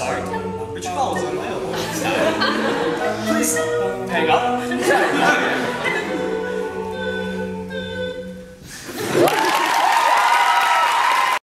sorry, but you always on my elbow. Please, hang up.